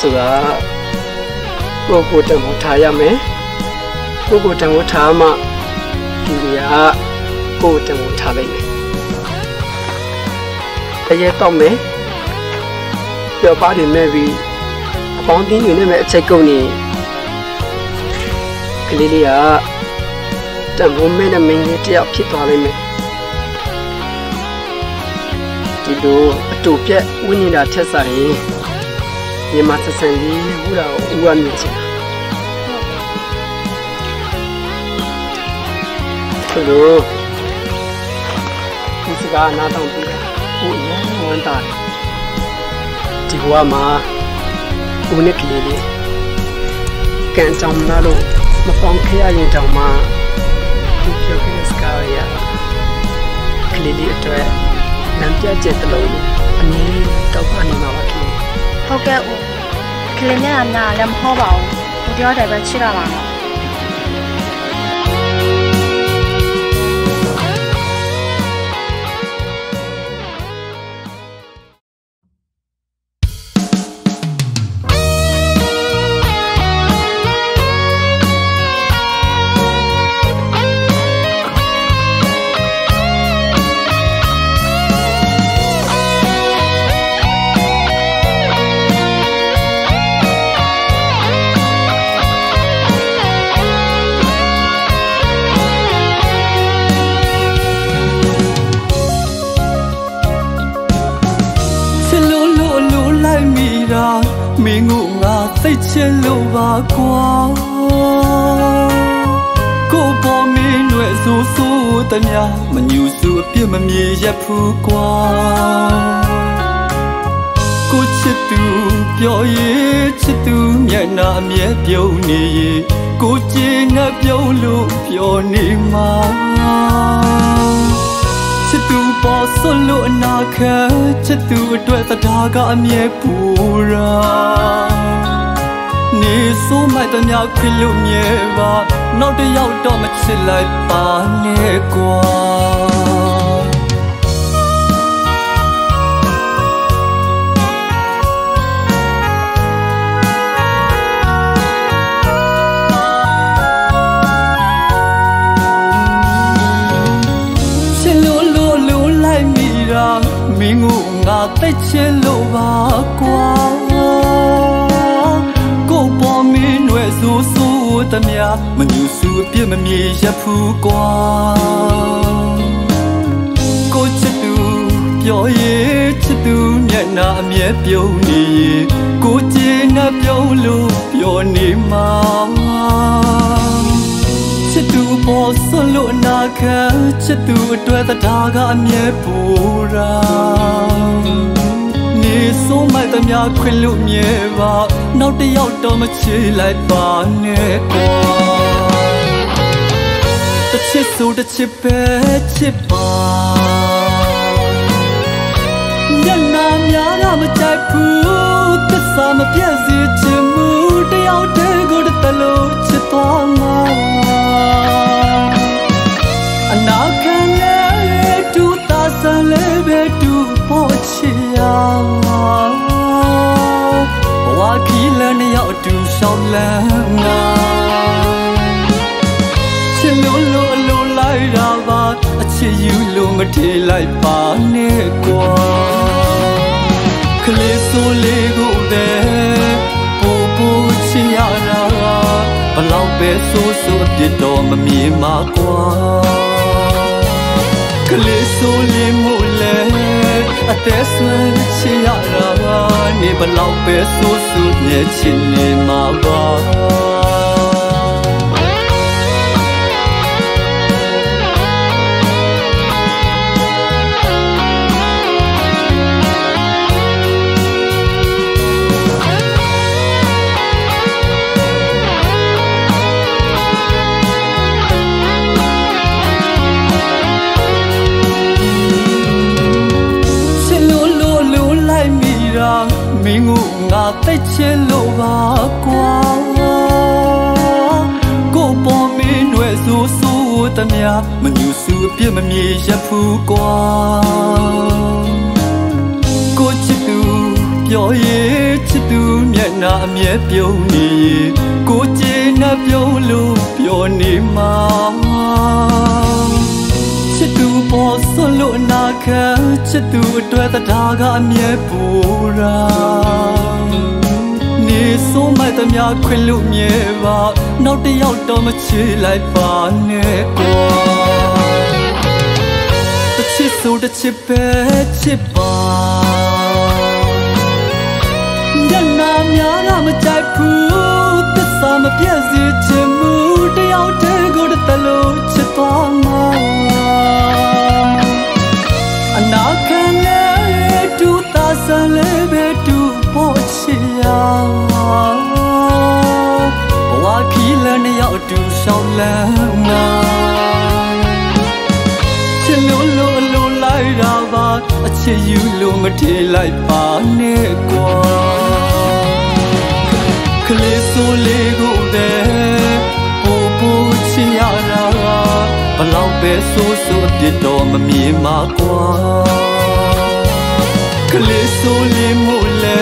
ဆိုတာကိုကိုတံမိုးထားရမယ်ကိုကိုတံမိုးထားမှလူတွေကကိုတံမိုးထားလိုက်မယ်တရေတော့မယ်ပြောပါနေမဲ့ပြီးအပေါင်းတင်းတွေနဲ့ပဲအချက်ကုန်နေကလေးလေးကတံမိုးမဲနဲ့မင်းလေးတယောက်ဖြစ်သွားလိမ့်မယ်ဒီလိုအတူပြက်ဝိညာဉ်တာထက်ဆိုင် ရင်မြန်မာသစံကြီးဟူတာကိုဦးရမြင်ချင်တာသူတို့ဒီစကားနားထောင်ပြီးကိုရမ်းဝမ်းတာဒီဘဝမှာဦးနဲ့ကလေးလေးကံကြောင့်မလို့မပေါင်းခဲ့ရရင်တောင်မှဒီပြောခဲ့တဲ့စကားရကလေးလေးအတွက်လမ်းပြကျက်တလုံးအနည်းတောက်ပနေမှာပါခင်ဗျ ဟုတ်ကဲ့ဦးကလေးမျက်နှာများလည်းမဟုတ်ပါဘူးဦးပြောတယ်ပဲချစ်ရပါ ချင်လို့ပါကွာကိုပေါ်မင်းွယ်ဆိုးဆိုးတ냐မညူစုအပြစ်မမြေရဖူးကွာကိုချစ်သူပြောရေးချစ်သူမျက်နှာအမြဲပြုံးနေရေးကိုကျင်းငါပြုံးလို့ပြောနေမှာချစ်သူပေါ်ဆွလို့အနာခံချစ်သူအတွက်တရားကအမြဲပူရာ နေဆိုးမိုက်တများခွလို့မြဲပါနောက်တစ်ယောက်တော့မချစ်လိုက်ပါနဲ့ကွာမင်းကငါသိချင်လို့ပါကွာ ပြစ်မမြေရဖူးကွာကိုချစ်သူပြောရေးချစ်သူမျက်နှာအမြဲပြုံးနေကိုကျင်းငါပြုံးလို့ပြောနေမှာချစ်သူပေါ်ဆွလို့အနာခံချစ်သူအတွက်တရားကအမြဲပူရာဆိုးမိုက်သမျှခွင့်လို့မြဲပါနောက်တစ်ယောက်တော့မချေလိုက်ပါနဲ့ကွာတစ် ချစ်ဆိုတစ်ချစ်ပဲချစ်ပါညနာများကမကြိုက်ဘူးသစ္စာမပြတ်စေချင်မှုတယောက်တည်းကိုတလို့ချစ်သွားမှာအနာခံလေတူတာဆန်လေးပဲတူဖို့ချင်ရဘဝခီးလန်းရောက်အတူရှောင်းလန်းငါ ချစ်လို့လို့အလိုလိုက်တာပါအချစ်ယူလို့မထေလိုက်ပါနဲ့ကွာကလေးဆိုလေးကိုပဲပူပူချင်ရတာဘလောက်ပဲဆိုးဆိုးအပြစ်တော်မမြင်မှာကွာကလေးဆိုလေးမို့လဲအသက်ဆွမ်းချင်ရတာနေဘလောက်ပဲဆိုးဆူနေချင်နေမှာပါ သိချင်လို့ပါကွာကိုပေါ်မင်းွယ်ဆိုးဆိုးတမမညူစုအပြစ်မမြေရဖူးကွာကိုချစ်သူပြောရဲ့ချစ်သူမျက်နှာအမြဲပြုံးနေကိုကြည်နဲ့ပြုံးလို့ပြောနေမှာချစ်သူ ပေါ်ဆွလို့အနာခံချစ်သူအတွက်တရားကအမြဲပူရာနေဆိုးမိုက်သမျှခွင်လို့မြဲပါနောက်တစ်ယောက်တော့မချေလိုက်ပါနဲ့ကွာတစ်ချစ်ဆိုတစ်ချစ်ပဲချစ်ပါညနာများရမကြိုက်ဘူးသစ္စာမပြည့်စေချင်မှုတယောက်တည်း အချစ်ယူလို့မထေလိုက်ပါနဲ့ကွာကလေးစိုးလေးကိုပဲပို့ပို့ချင်ရတာဘလောက်ပဲဆိုးဆိုးအပြစ်တော်မမြင်မှာကွာကလေးစိုးလေးမို့လဲ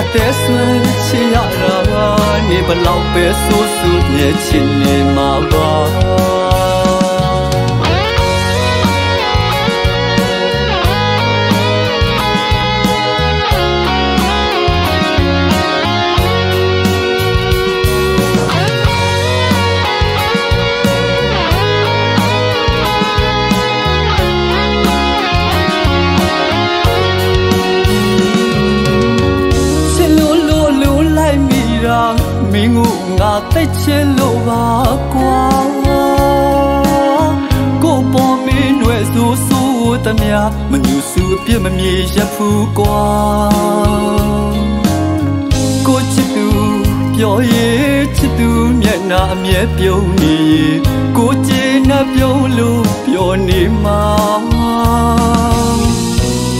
အသက်ဆွမ်းချင်ရတာနေဘလောက်ပဲဆိုးဆိုးညချင်နေမှာပါ င်းကိုငါသိချင်လို့ပါကွာကိုပေါ်မင်းွယ်ဆိုးဆိုးတမမညူစုအပြစ်မမြေရဖူးကွာကိုချစ်သူပြောရဲ့ချစ်သူမျက်နှာအမြဲပြုံးနေကိုကြည်နဲ့ပြုံးလို့ပြောနေမှာ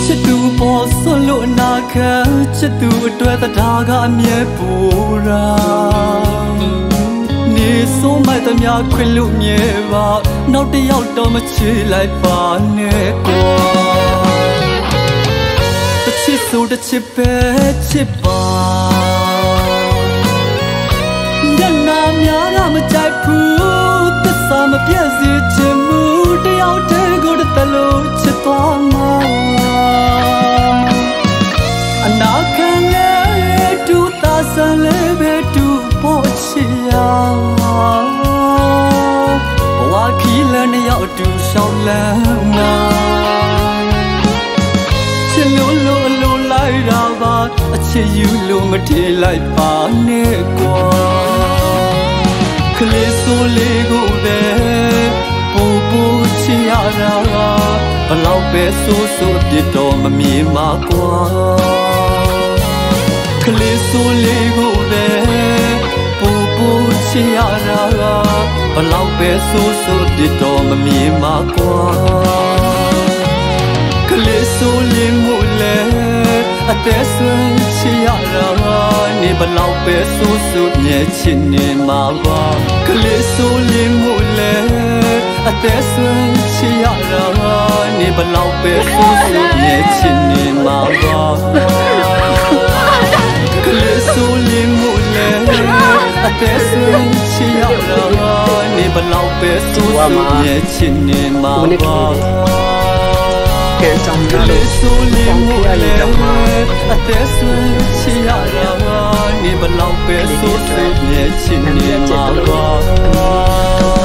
ချစ်သူပေါ်ဆွလို့နာခံ ချစ်သူအတွက်တရားကအမြဲပူရာနေဆိုးမိုက်သမျှခွင်လို့မြဲပါနောက်တစ်ယောက်တော့မချေလိုက်ပါနဲ့ကွာတစ်ချစ်ဆိုတစ်ချစ်ပဲချစ်ပါညနာများရမကြိုက်ဘူးသစ္စာမပြည့်စေချင်မှုတယောက်တည်းကိုတလို့ချစ်သွားမှာ လန်းမှာချစ်လို့လို့အလိုလိုက်တာပါအချစ်ယူလို့မထေလိုက်ပါနဲ့ကွာကလေးဆိုလေးကိုပဲပူပူချင်ရတာဘလောက်ပဲဆိုးဆိုးအပြစ်တော်မမြင်မှာကွာကလေးဆိုးလေးကိုပဲပူပူချင်ရတာဘ လောက်ပဲဆိုးဆိုးအပြစ်တော်မမြင်မှာကွာကလေးဆိုးလေးမို့လဲအသက်ဆွမ်းချင်ရတာနေဘလောက်ပဲဆိုးဆိုးမြဲချင်နေမှာပါကလေးဆိုးလေးမို့လဲအသက်ဆွမ်းချင်ရတာနေဘလောက်ပဲဆိုးဆိုးမြဲချင်နေမှာပါကလေးဆိုးလေးမို့လဲ အသက်ဆွမ်းချင်ရတာနေဘလောက်ပဲဆိုးဆိုးမြဲချင်နေမှာပါကဲကြောင့်လို့ဆိုလေးမှုလေအသက်ဆွေချရတာနေဘလောက်ပဲဆိုးဆွေးမြဲချင်နေမှာပါ